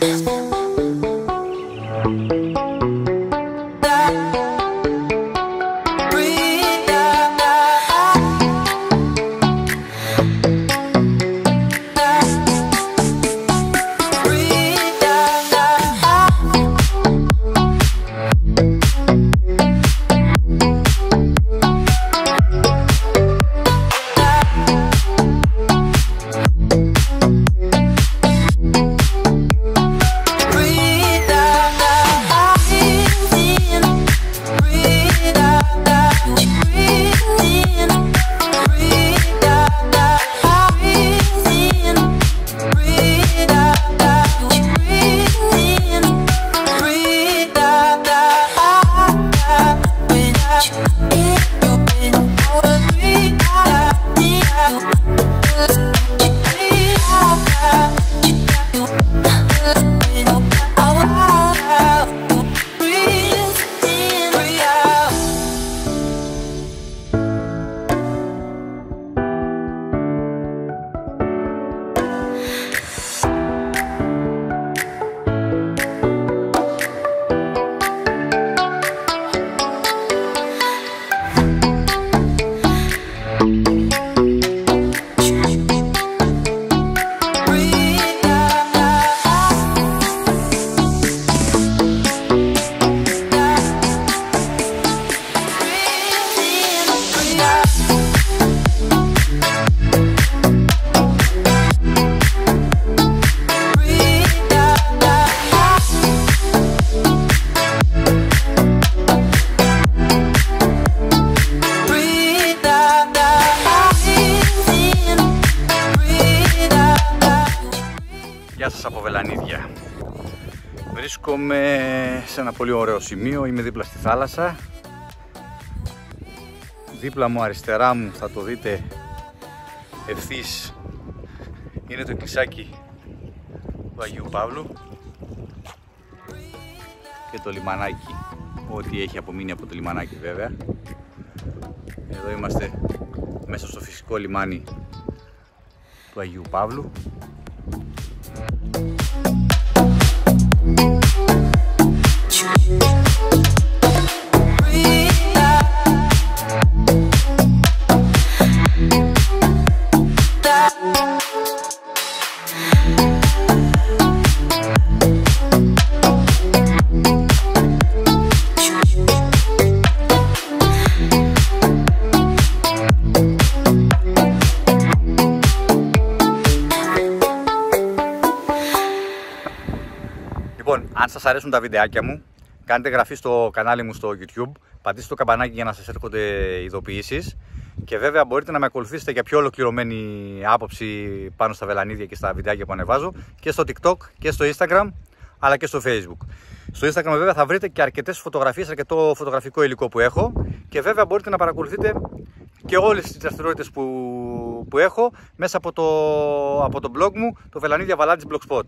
Thank σας από Βελανίδια. Βρίσκομαι σε ένα πολύ ωραίο σημείο, είμαι δίπλα στη θάλασσα. Δίπλα μου, αριστερά μου, θα το δείτε ευθύς, είναι το εκκλησάκι του Αγίου Παύλου και το λιμανάκι, ό,τι έχει απομείνει από το λιμανάκι βέβαια. Εδώ είμαστε μέσα στο φυσικό λιμάνι του Αγίου Παύλου Thank αν σας αρέσουν τα βιντεάκια μου, κάντε γραφή στο κανάλι μου στο YouTube, πατήστε το καμπανάκι για να σας έρχονται ειδοποιήσεις και βέβαια μπορείτε να με ακολουθήσετε για πιο ολοκληρωμένη άποψη πάνω στα βελανίδια και στα βιντεάκια που ανεβάζω και στο TikTok και στο Instagram αλλά και στο Facebook. Στο Instagram βέβαια θα βρείτε και αρκετές φωτογραφίες, αρκετό φωτογραφικό υλικό που έχω και βέβαια μπορείτε να παρακολουθείτε και όλες τις δραστηριότητες που, που έχω μέσα από το, από το blog μου, το Βελανίδια Βαλάντης Blogspot.